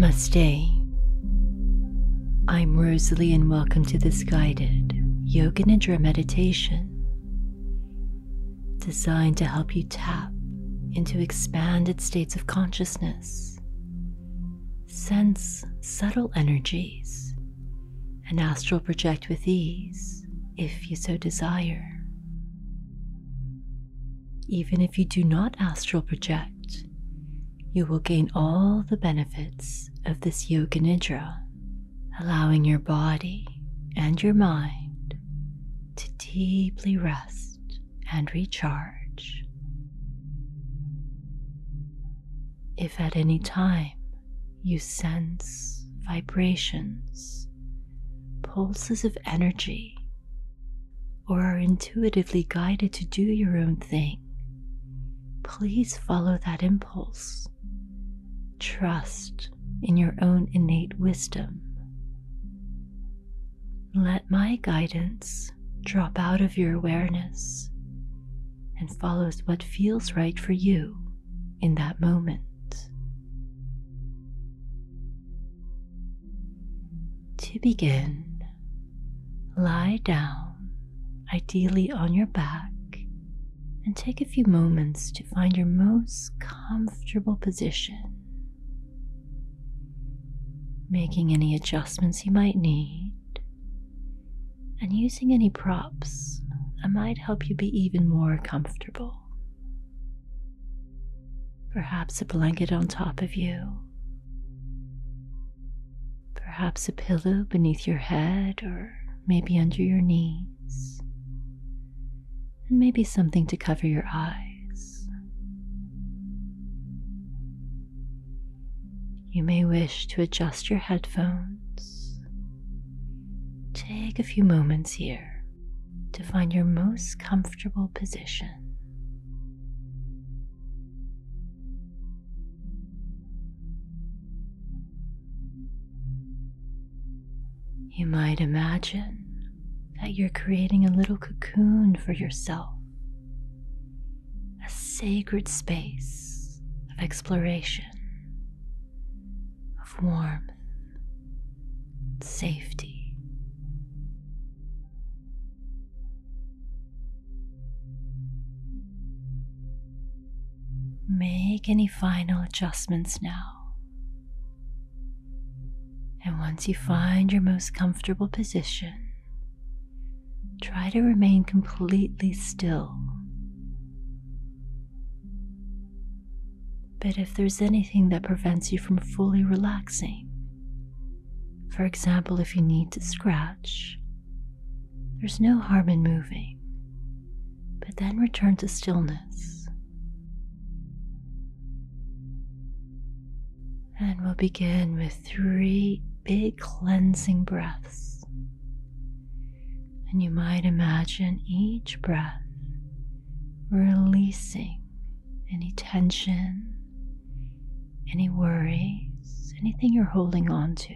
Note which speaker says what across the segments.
Speaker 1: Namaste. I'm Rosalie, and welcome to this guided Yoga Nidra meditation designed to help you tap into expanded states of consciousness, sense subtle energies, and astral project with ease if you so desire. Even if you do not astral project, you will gain all the benefits of this Yoga Nidra, allowing your body and your mind to deeply rest and recharge. If at any time you sense vibrations, pulses of energy, or are intuitively guided to do your own thing, please follow that impulse. Trust in your own innate wisdom. Let my guidance drop out of your awareness and follows what feels right for you in that moment. To begin, lie down, ideally on your back, and take a few moments to find your most comfortable position. Making any adjustments you might need, and using any props that might help you be even more comfortable. Perhaps a blanket on top of you, perhaps a pillow beneath your head or maybe under your knees and maybe something to cover your eyes. You may wish to adjust your headphones. Take a few moments here to find your most comfortable position. You might imagine that you're creating a little cocoon for yourself, a sacred space of exploration, warmth, safety. Make any final adjustments now. And once you find your most comfortable position, try to remain completely still. But if there's anything that prevents you from fully relaxing, for example, if you need to scratch, there's no harm in moving, but then return to stillness. And we'll begin with three big cleansing breaths and you might imagine each breath releasing any tension, any worries, anything you're holding on to.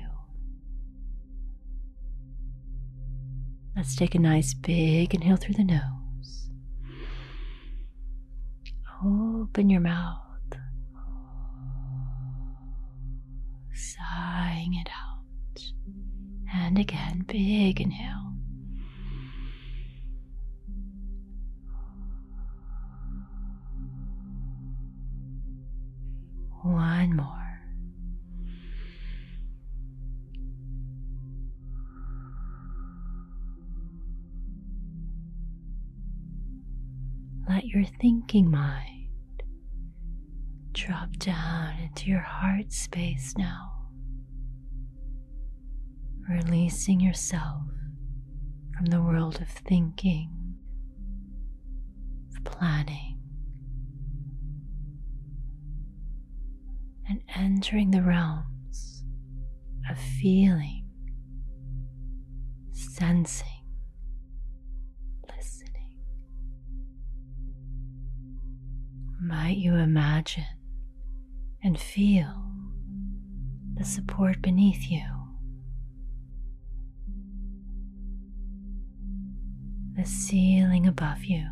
Speaker 1: Let's take a nice big inhale through the nose. Open your mouth. Sighing it out. And again, big inhale. Thinking mind. Drop down into your heart space now, releasing yourself from the world of thinking, of planning and entering the realms of feeling, sensing, might you imagine and feel the support beneath you? The ceiling above you,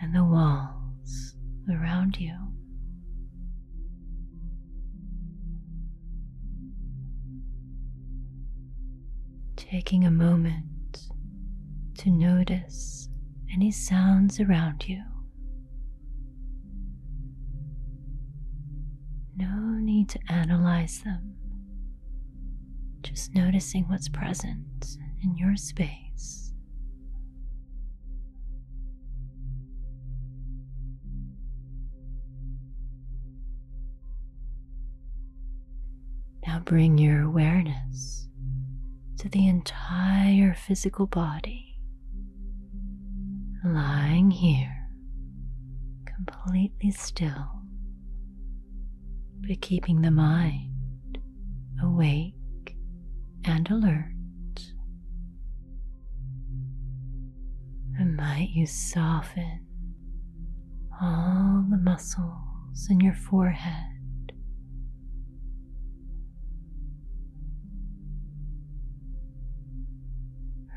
Speaker 1: and the walls around you. Taking a moment to notice any sounds around you. No need to analyze them, just noticing what's present in your space. Now bring your awareness to the entire physical body, lying here completely still, but keeping the mind awake and alert. And might you soften all the muscles in your forehead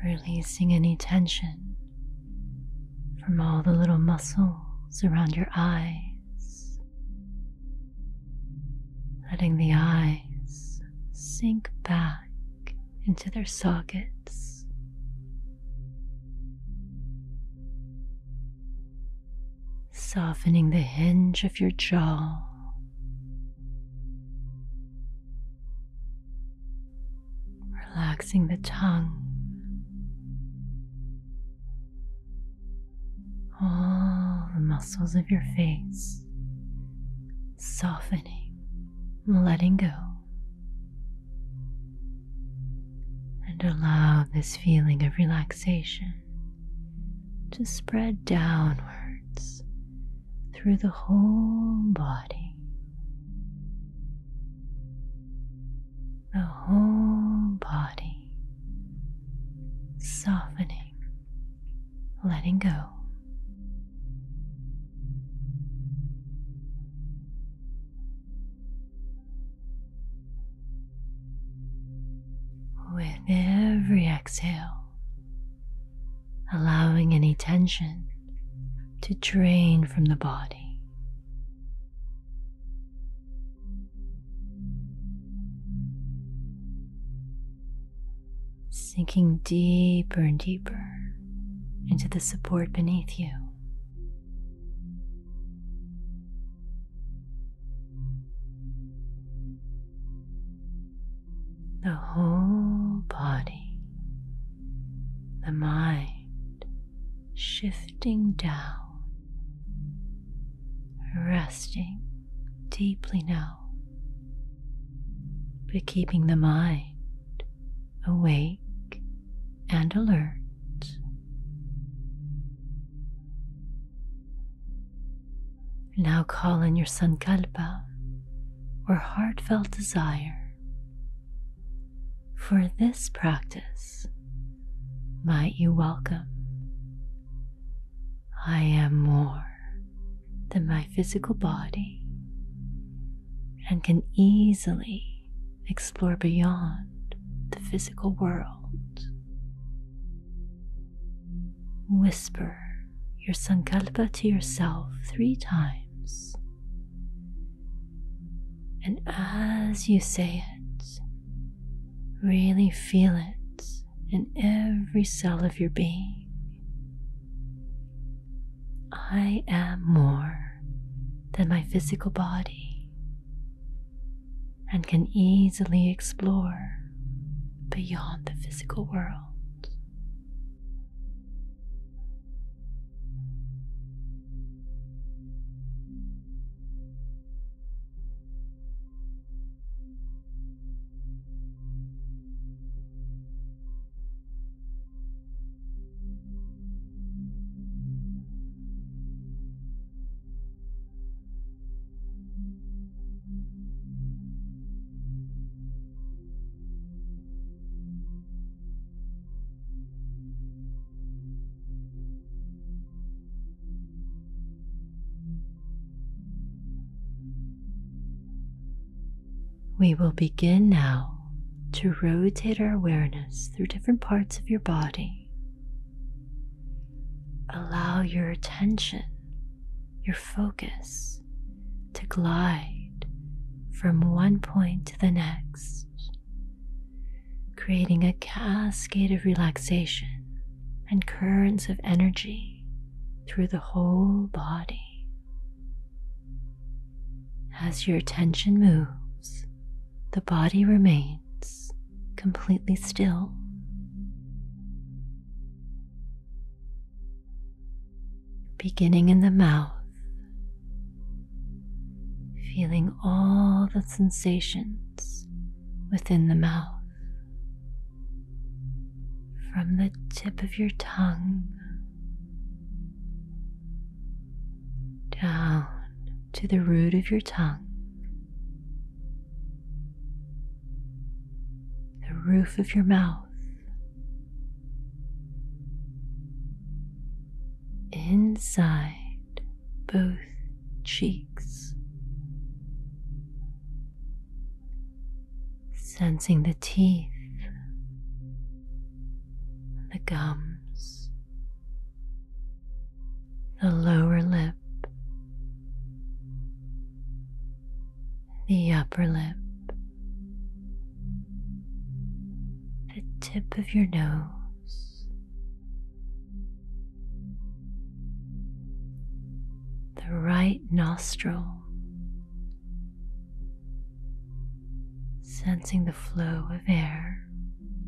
Speaker 1: releasing any tension from all the little muscles around your eyes, letting the eyes sink back into their sockets. Softening the hinge of your jaw. Relaxing the tongue all the muscles of your face, softening, letting go. And allow this feeling of relaxation to spread downwards through the whole body. The whole body softening, letting go. With every exhale, allowing any tension to drain from the body. Sinking deeper and deeper into the support beneath you. the whole body, the mind shifting down, resting deeply now, but keeping the mind awake and alert. Now call in your sankalpa or heartfelt desire for this practice, might you welcome. I am more than my physical body and can easily explore beyond the physical world. Whisper your sankalpa to yourself three times. And as you say it, Really feel it in every cell of your being. I am more than my physical body and can easily explore beyond the physical world. We will begin now to rotate our awareness through different parts of your body. Allow your attention, your focus, to glide from one point to the next, creating a cascade of relaxation and currents of energy through the whole body. As your attention moves, the body remains completely still. Beginning in the mouth, feeling all the sensations within the mouth. From the tip of your tongue down to the root of your tongue, roof of your mouth, inside both cheeks. Sensing the teeth, the gums, the lower lip, the upper lip, tip of your nose, the right nostril, sensing the flow of air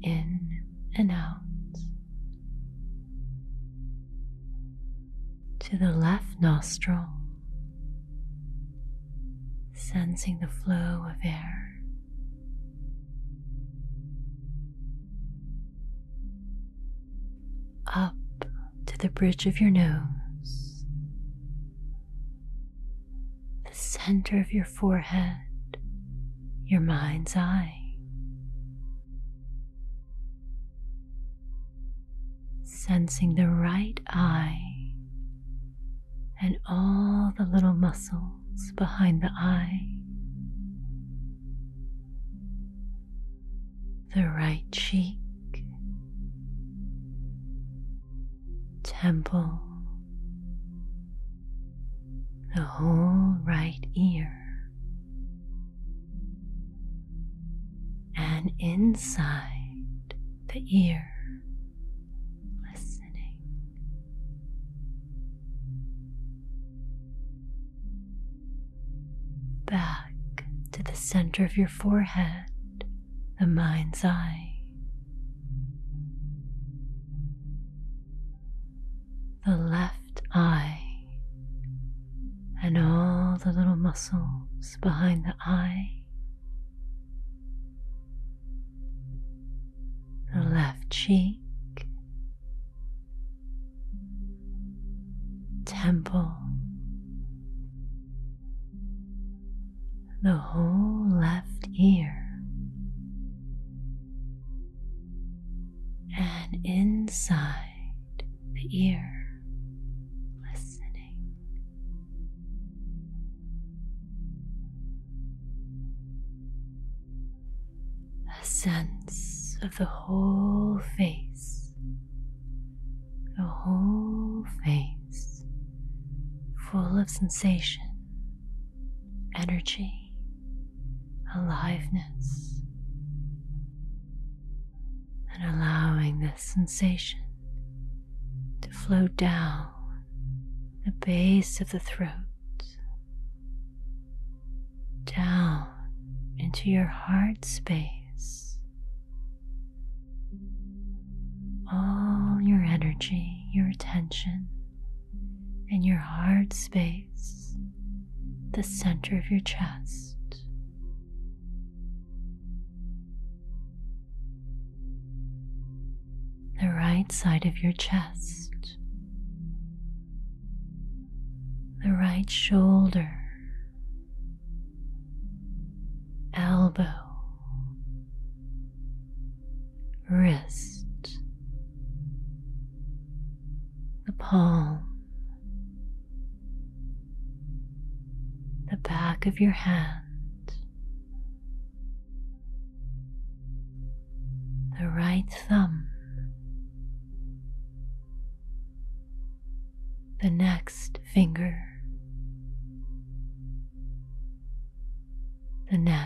Speaker 1: in and out. To the left nostril, sensing the flow of air. Up to the bridge of your nose, the center of your forehead, your mind's eye. Sensing the right eye and all the little muscles behind the eye, the right cheek, temple, the whole right ear, and inside the ear. Listening. back to the center of your forehead, the mind's eye. The left eye and all the little muscles behind the eye. The left cheek, temple the whole left ear and inside the ear, sense of the whole face, the whole face full of sensation, energy aliveness and allowing this sensation to flow down the base of the throat, down into your heart space. All your energy, your attention, and your heart space, the center of your chest. the right side of your chest, the right shoulder, elbow, wrist, palm, the back of your hand, the right thumb the next finger, the next,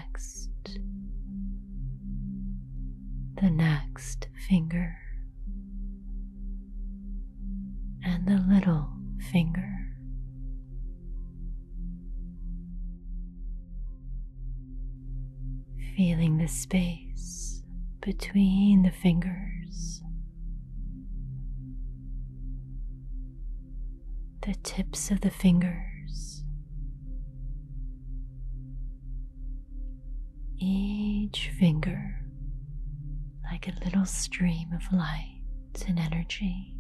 Speaker 1: space between the fingers, the tips of the fingers, each finger like a little stream of light and energy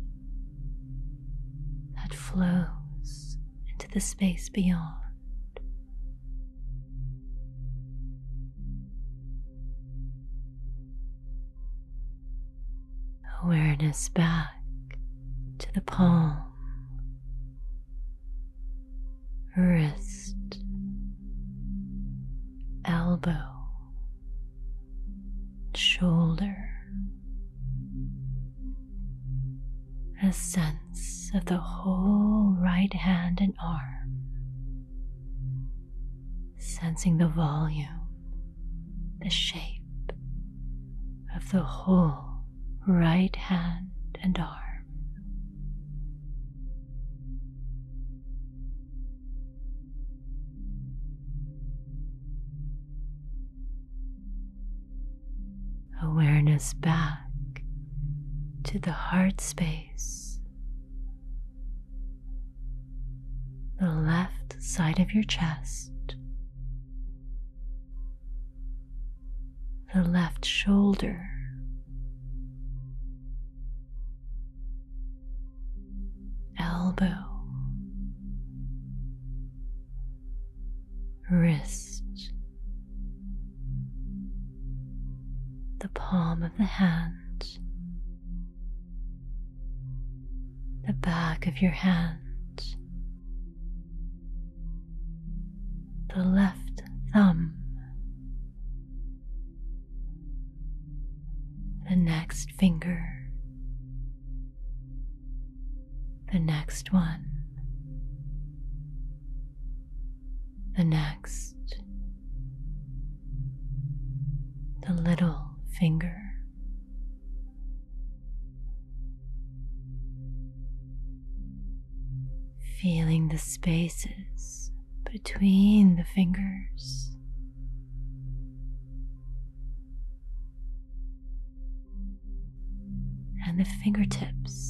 Speaker 1: that flows into the space beyond. Awareness back to the palm, wrist, elbow, shoulder. A sense of the whole right hand and arm, sensing the volume, the shape of the whole right hand and arm. Awareness back to the heart space, the left side of your chest, the left shoulder. Elbow, wrist, the palm of the hand, the back of your hand, the left thumb, the next finger the next one, the next, the little finger. Feeling the spaces between the fingers. And the fingertips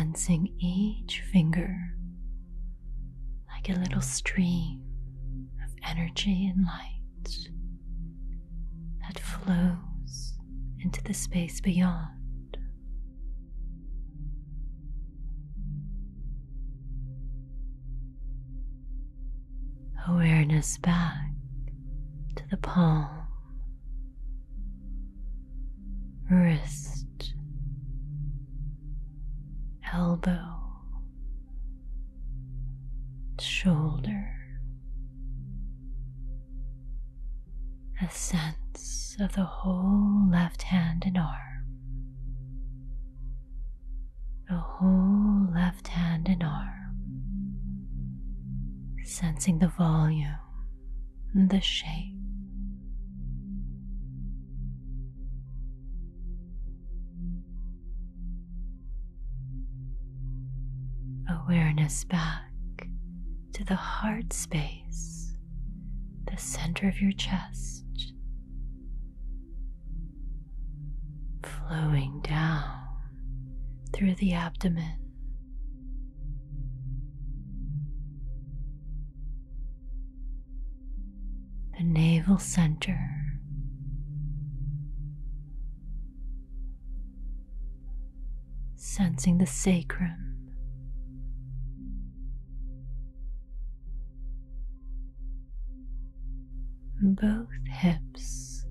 Speaker 1: sensing each finger like a little stream of energy and light that flows into the space beyond. Awareness back to the palm, wrist elbow, shoulder, a sense of the whole left hand and arm, the whole left hand and arm, sensing the volume, and the shape awareness back to the heart space, the center of your chest, flowing down through the abdomen. The navel center. Sensing the sacrum both hips.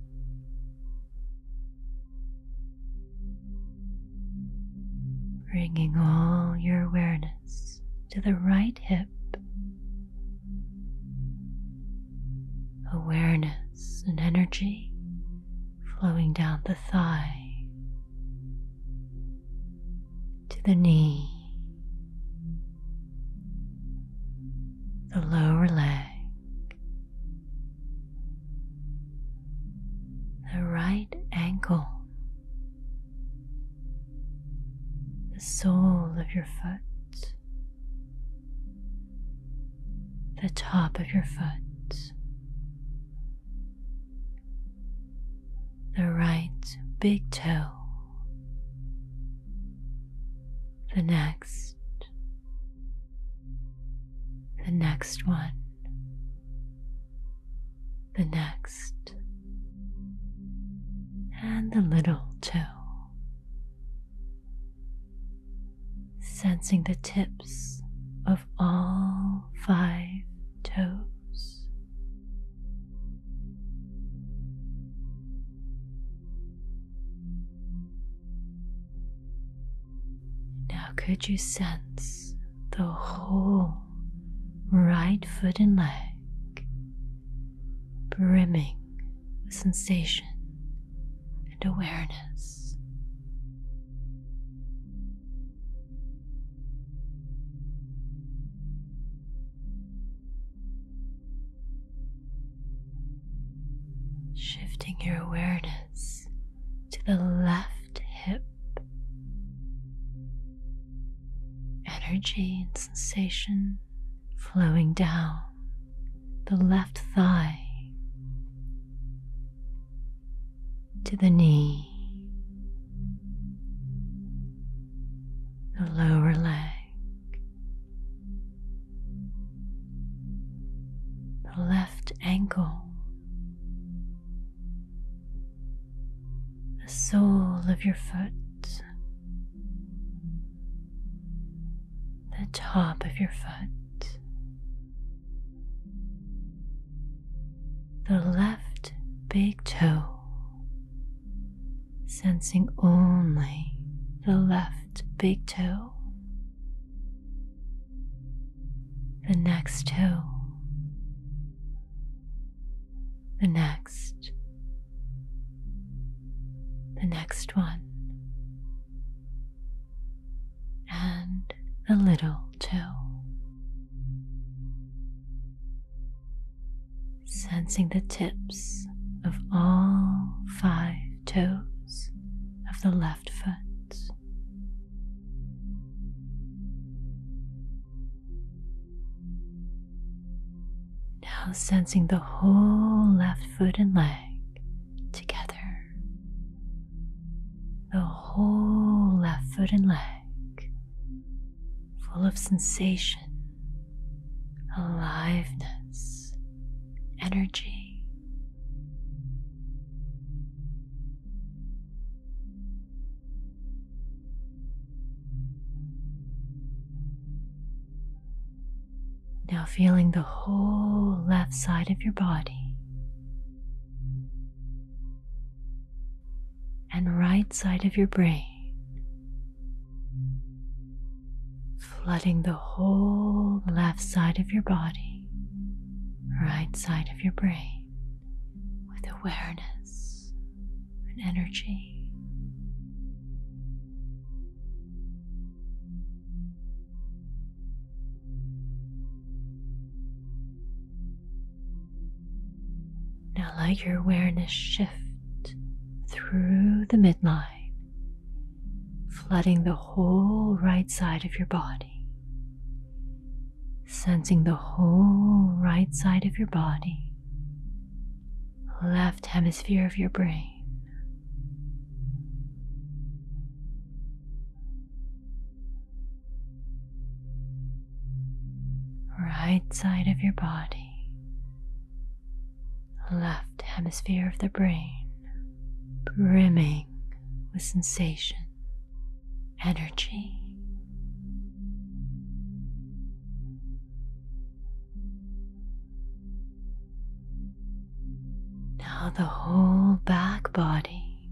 Speaker 1: Bringing all your awareness to the right hip. Awareness and energy flowing down the thigh to the knee, the lower leg right ankle, the sole of your foot, the top of your foot, the right big toe, the next, the next one, the next and the little toe. Sensing the tips of all five toes. Now, could you sense the whole right foot and leg brimming with sensation awareness? Shifting your awareness to the left hip energy and sensation flowing down the left thigh to the knee, the lower leg, the left ankle, the sole of your foot. the top of your foot, the left big toe, sensing only the left big toe, the next toe, the next, the next one, and a little toe. Sensing the tips Sensing the whole left foot and leg together. The whole left foot and leg full of sensation, left side of your body. And right side of your brain. Flooding the whole left side of your body, right side of your brain with awareness and energy. Let your awareness shift through the midline, flooding the whole right side of your body, sensing the whole right side of your body, left hemisphere of your brain. Right side of your body, left hemisphere of the brain, brimming with sensation, energy. Now the whole back body,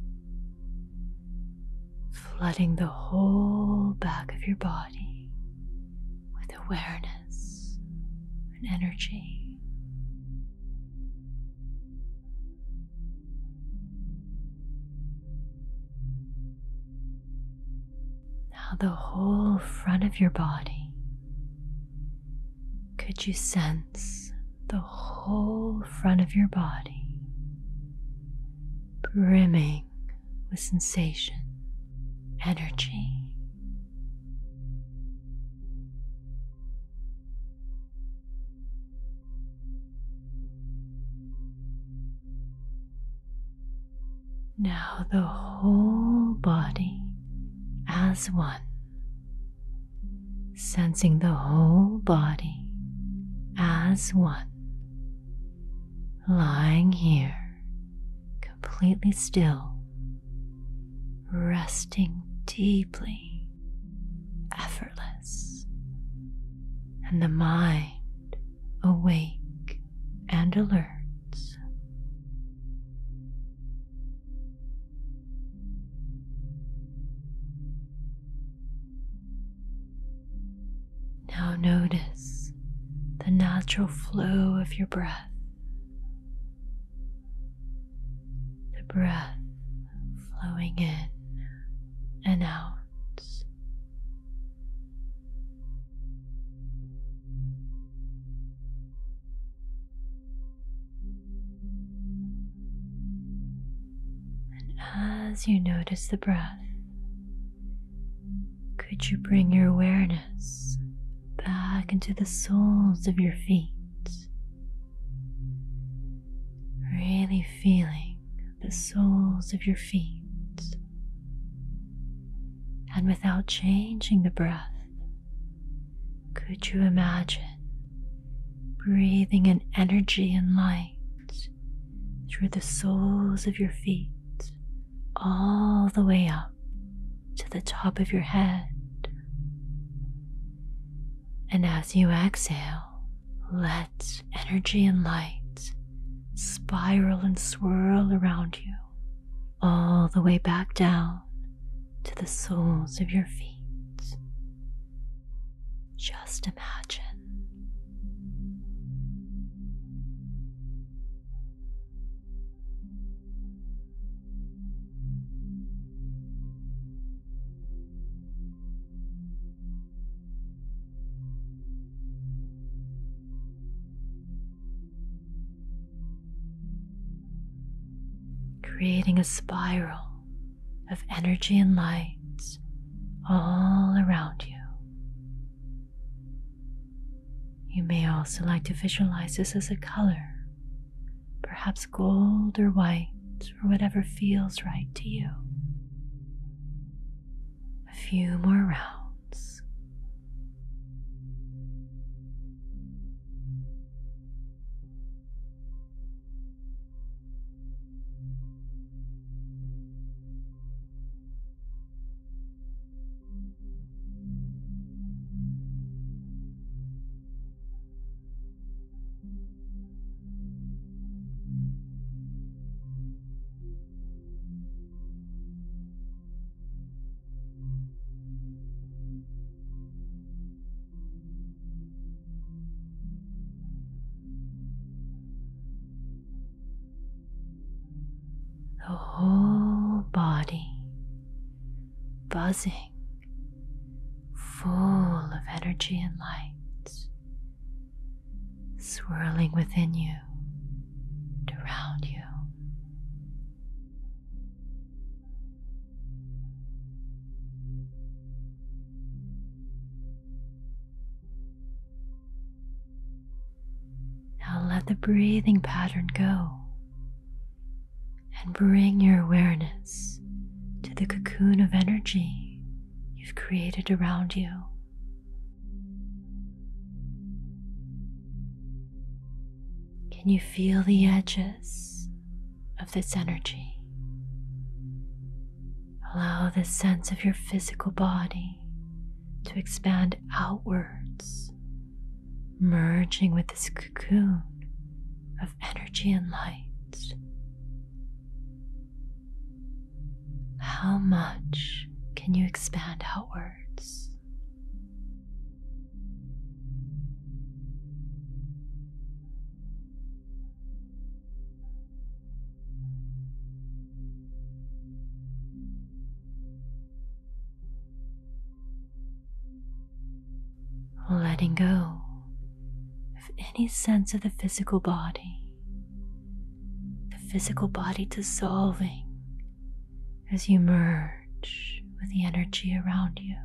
Speaker 1: flooding the whole back of your body with awareness and energy. Now, the whole front of your body. Could you sense the whole front of your body brimming with sensation, energy? Now the whole body as one, sensing the whole body as one, lying here completely still, resting deeply, effortless, and the mind awake and alert. Now notice the natural flow of your breath. The breath flowing in and out. And as you notice the breath, could you bring your awareness back into the soles of your feet? Really feeling the soles of your feet. And without changing the breath, could you imagine breathing in energy and light through the soles of your feet all the way up to the top of your head? And as you exhale, let energy and light spiral and swirl around you all the way back down to the soles of your feet. Just imagine. Creating a spiral of energy and light all around you. You may also like to visualize this as a color, perhaps gold or white, or whatever feels right to you. A few more rounds. Buzzing, full of energy and light, swirling within you and around you. Now let the breathing pattern go and bring your awareness to the cocoon of energy you've created around you. Can you feel the edges of this energy? Allow the sense of your physical body to expand outwards, merging with this cocoon of energy and light. How much can you expand outwards? Letting go of any sense of the physical body, the physical body dissolving as you merge with the energy around you.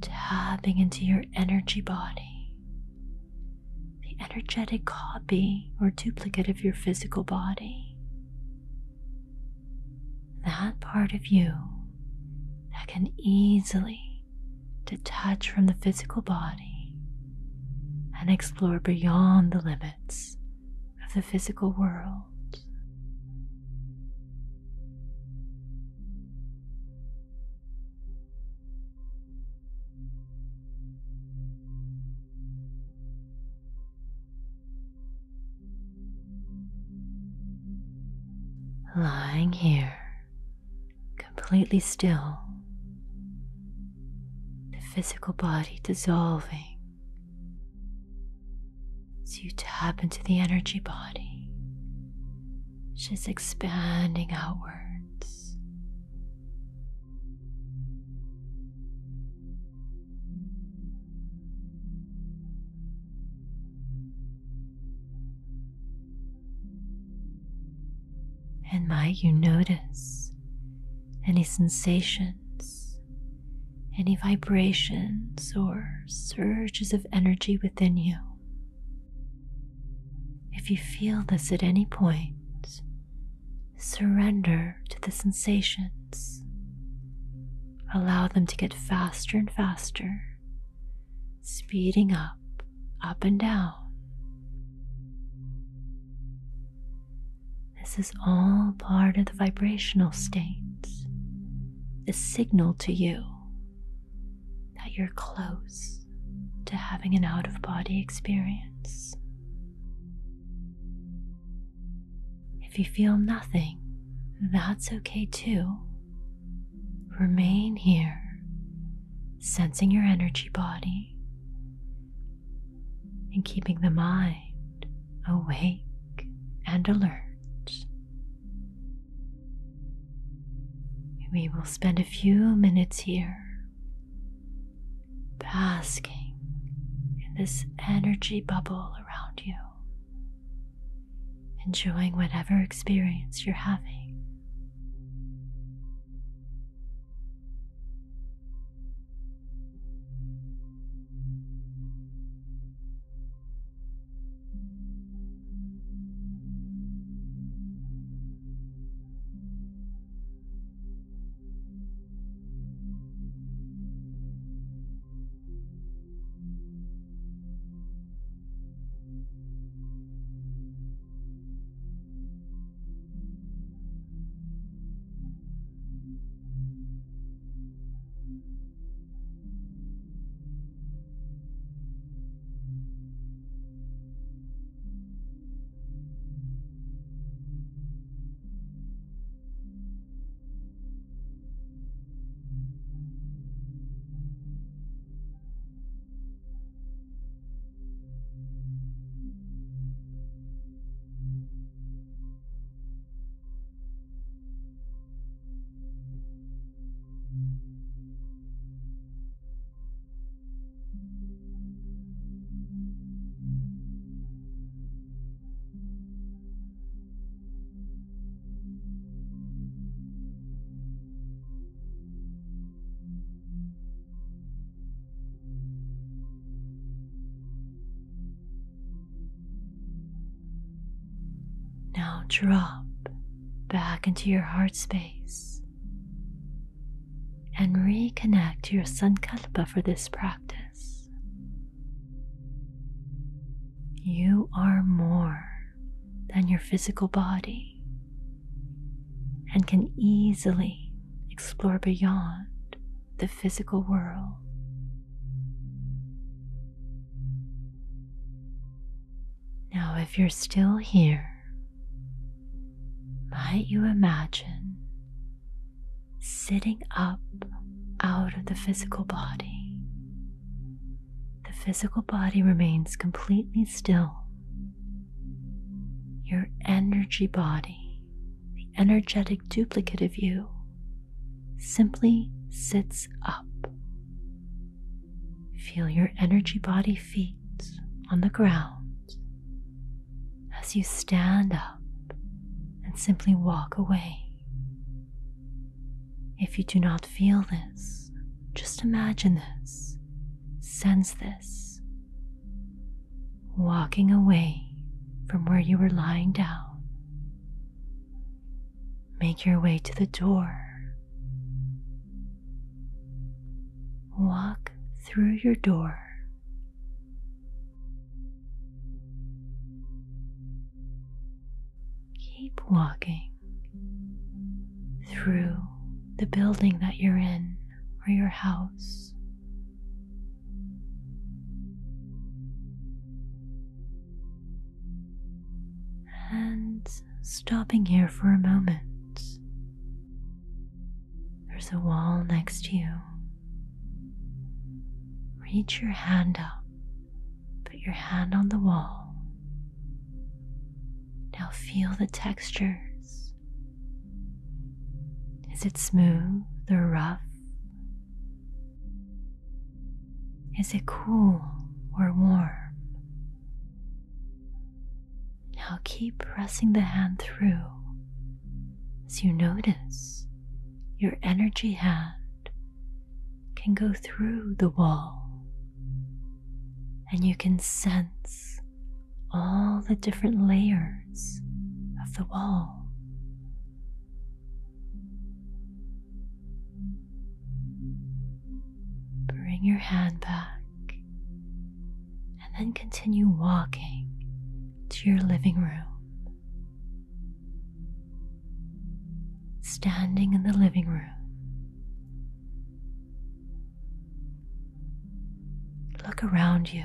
Speaker 1: tapping into your energy body, the energetic copy or duplicate of your physical body. That part of you that can easily detach from the physical body and explore beyond the limits of the physical world. lying here, completely still, physical body dissolving as you tap into the energy body, which is expanding outwards. And might you notice any sensations, any vibrations or surges of energy within you? If you feel this at any point, surrender to the sensations. Allow them to get faster and faster, speeding up, up and down. This is all part of the vibrational state, a signal to you you're close to having an out of body experience. If you feel nothing, that's okay too. Remain here, sensing your energy body and keeping the mind awake and alert. We will spend a few minutes here basking in this energy bubble around you enjoying whatever experience you're having. Now drop back into your heart space and reconnect to your sankalpa for this practice. You are more than your physical body and can easily explore beyond the physical world. Now, if you're still here, might you imagine sitting up out of the physical body? The physical body remains completely still. Your energy body, the energetic duplicate of you, simply sits up. Feel your energy body feet on the ground as you stand up and simply walk away. If you do not feel this, just imagine this sense this, walking away from where you were lying down, make your way to the door. Walk through your door. Keep walking through the building that you're in or your house. And stopping here for a moment, there's a wall next to you. Reach your hand up, put your hand on the wall. Now feel the textures. Is it smooth or rough? Is it cool or warm? Now keep pressing the hand through as you notice your energy hand can go through the wall and you can sense all the different layers of the wall. Bring your hand back and then continue walking to your living room. Standing in the living room, look around you.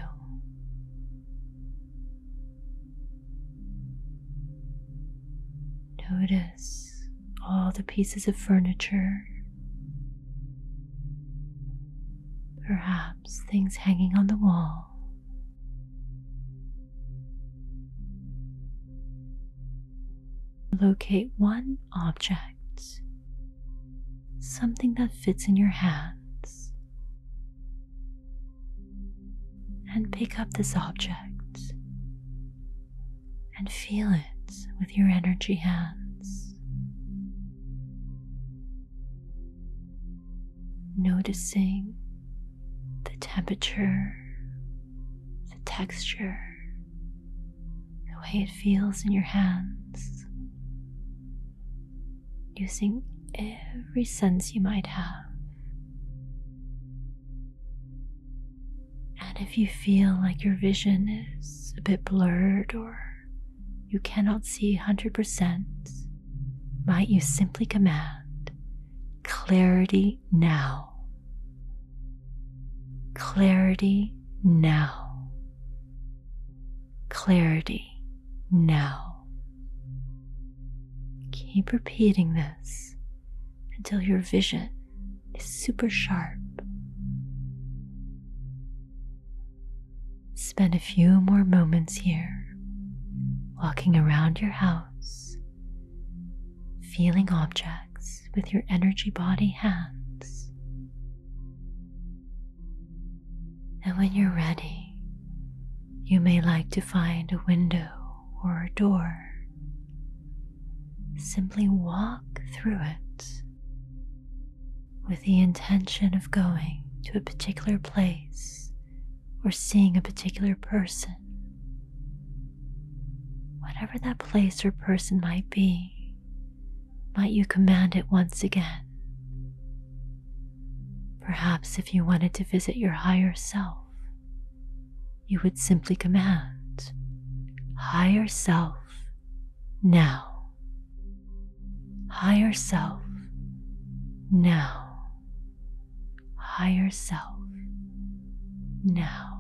Speaker 1: Notice all the pieces of furniture, perhaps things hanging on the wall. Locate one object, something that fits in your hands, and pick up this object and feel it with your energy hands. Noticing the temperature, the texture, the way it feels in your hands, using every sense you might have. And if you feel like your vision is a bit blurred or you cannot see 100%, might you simply command clarity now? Clarity now. Clarity now. Keep repeating this until your vision is super sharp. Spend a few more moments here walking around your house, feeling objects with your energy body hands. And when you're ready, you may like to find a window or a door. Simply walk through it with the intention of going to a particular place or seeing a particular person whatever that place or person might be, might you command it once again? Perhaps if you wanted to visit your higher self, you would simply command, Higher self, now. Higher self, now. Higher self, now.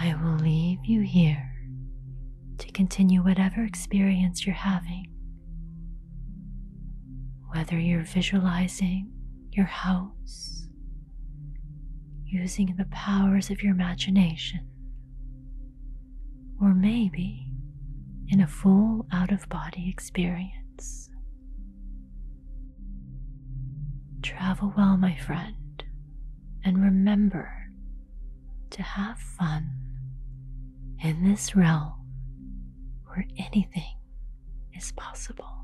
Speaker 1: I will leave you here continue whatever experience you're having. Whether you're visualizing your house, using the powers of your imagination, or maybe in a full out of body experience. Travel well, my friend, and remember to have fun in this realm where anything is possible.